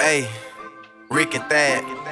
Hey, Rick and Thad.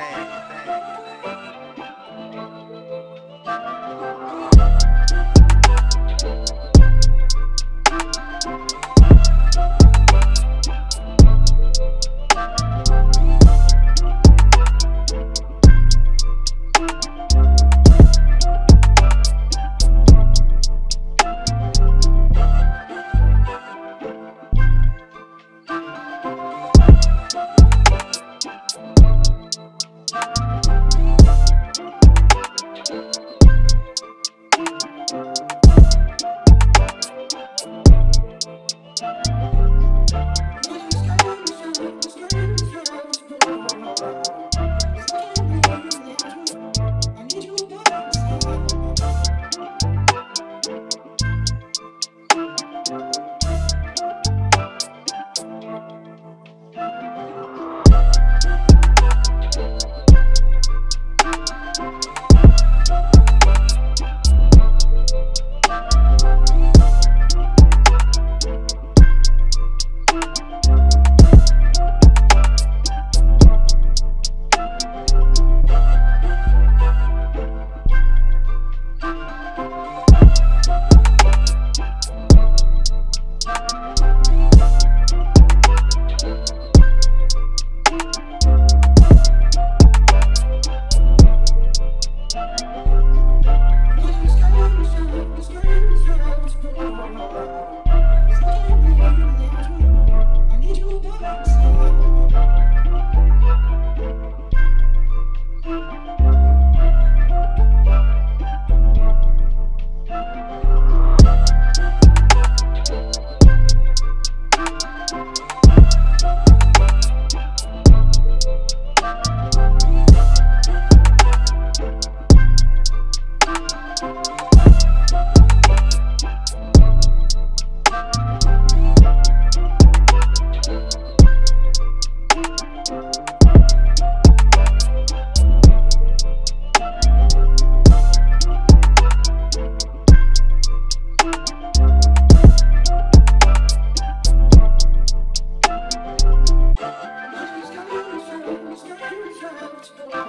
Don't believe.